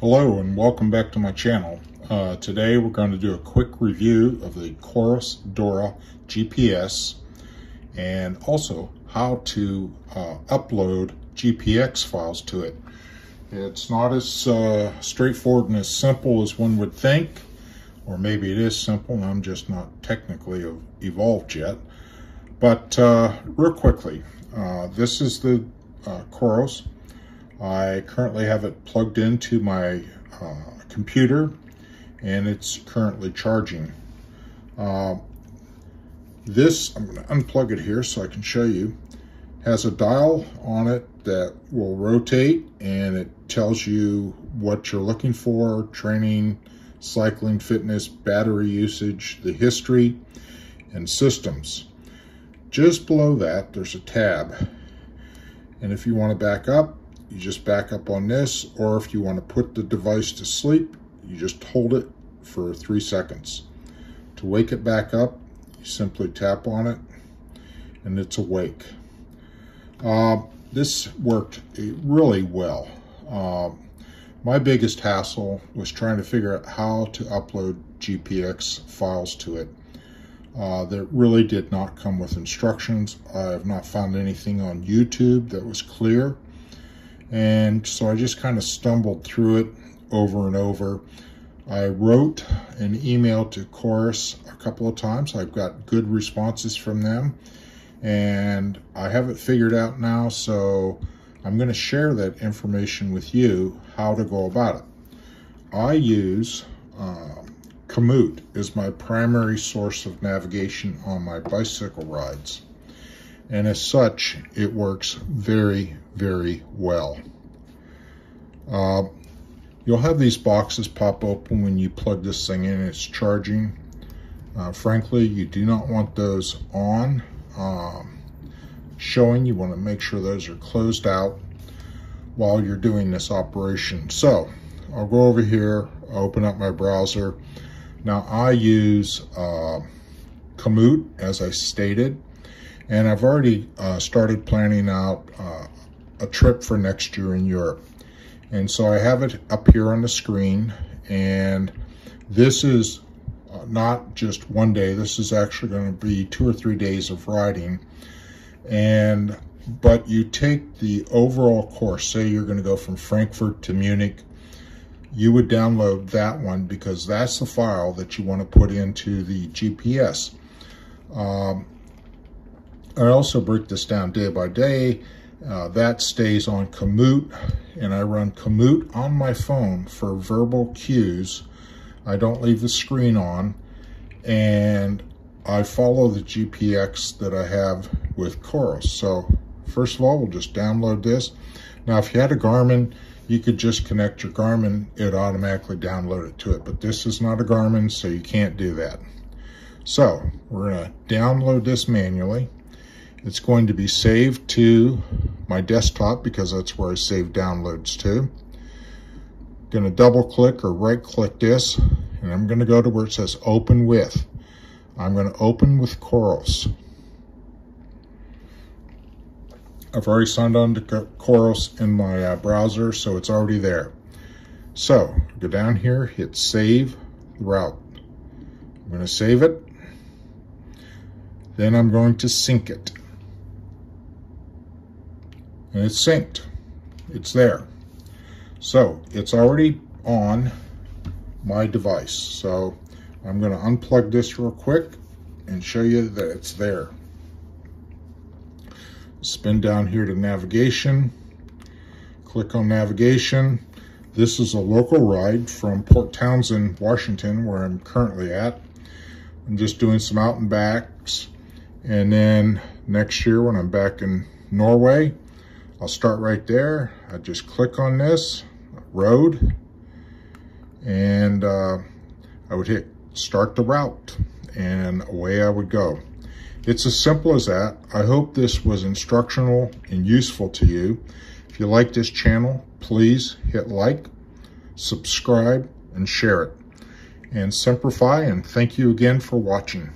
Hello and welcome back to my channel. Uh, today we're going to do a quick review of the Coros Dura GPS and also how to uh, upload GPX files to it. It's not as uh, straightforward and as simple as one would think, or maybe it is simple and I'm just not technically evolved yet. But uh, real quickly, uh, this is the uh, Coros I currently have it plugged into my uh, computer and it's currently charging. Uh, this, I'm going to unplug it here so I can show you, has a dial on it that will rotate and it tells you what you're looking for, training, cycling, fitness, battery usage, the history, and systems. Just below that, there's a tab. And if you want to back up, you just back up on this, or if you want to put the device to sleep, you just hold it for three seconds. To wake it back up, you simply tap on it, and it's awake. Uh, this worked really well. Uh, my biggest hassle was trying to figure out how to upload GPX files to it. Uh, that really did not come with instructions. I have not found anything on YouTube that was clear. And so I just kind of stumbled through it over and over. I wrote an email to Coros a couple of times. I've got good responses from them and I have it figured out now. So I'm going to share that information with you, how to go about it. I use uh, Komoot as my primary source of navigation on my bicycle rides. And as such, it works very, very well. Uh, you'll have these boxes pop open when you plug this thing in it's charging. Uh, frankly, you do not want those on um, showing. You want to make sure those are closed out while you're doing this operation. So I'll go over here, open up my browser. Now I use uh, Komoot as I stated. And I've already uh, started planning out uh, a trip for next year in Europe. And so I have it up here on the screen. And this is uh, not just one day. This is actually going to be two or three days of riding. And but you take the overall course. Say you're going to go from Frankfurt to Munich. You would download that one because that's the file that you want to put into the GPS. Um, I also break this down day by day. Uh, that stays on Komoot, and I run Komoot on my phone for verbal cues. I don't leave the screen on, and I follow the GPX that I have with Coros. So first of all, we'll just download this. Now, if you had a Garmin, you could just connect your Garmin, it automatically download it to it. But this is not a Garmin, so you can't do that. So we're gonna download this manually. It's going to be saved to my desktop because that's where I save downloads to. Going to double click or right click this and I'm going to go to where it says open with. I'm going to open with Coros. I've already signed on to Coros in my uh, browser, so it's already there. So, go down here, hit save route. I'm going to save it. Then I'm going to sync it and it's synced. It's there. So it's already on my device. So I'm going to unplug this real quick and show you that it's there. Spin down here to navigation. Click on navigation. This is a local ride from Port Townsend, Washington, where I'm currently at. I'm just doing some out and backs. And then next year when I'm back in Norway, I'll start right there. I just click on this, road, and uh, I would hit start the route, and away I would go. It's as simple as that. I hope this was instructional and useful to you. If you like this channel, please hit like, subscribe, and share it. And Semper Fi, and thank you again for watching.